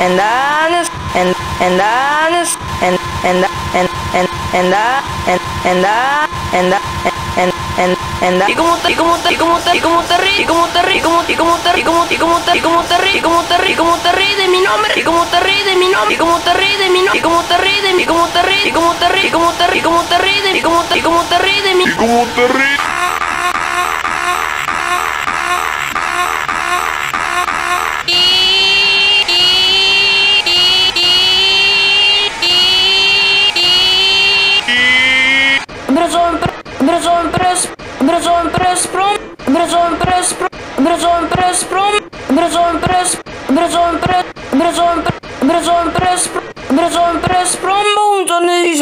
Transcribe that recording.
And that is and and that is and and and and and that and and that and that and and and that y como te y como te y como te y como te rí y como te rí y como y como te y como y como te y como te rí y como te rí y como te rí de mi nombre Образуем, образуем пресс, образуем пресс-пром, образуем пресс-пром, образуем пресс-пром, образуем пресс, образуем пресс, образуем пресс, образуем пресс, образуем пресс-пром, бум, то не